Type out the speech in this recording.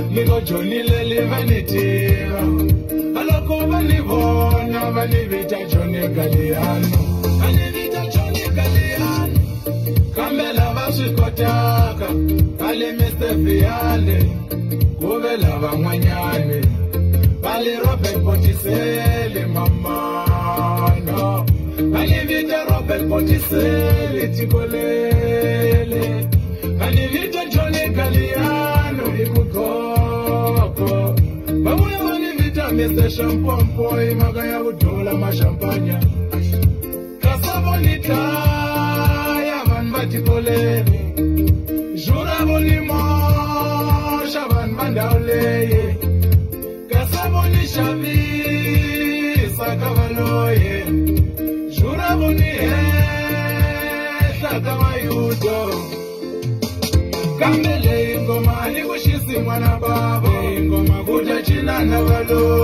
ninojonile livanitiva valoko valivona valivita joni galiyano valivita joni galiyano kambe lava swikotaka vali mistefiyale kuve lavan'wanyani vali robert potiseli mamana valivita robert potiseli tikoleri Mr. Shampompoi magaya udula mashampanya Kasabonita ya man batikole Jura bolimo shaban bandaule Kasaboni shavi sakavaloye Jura boni he sakamayuto kambele ingoma alikushisi mwana baba ingoma kutachilana valo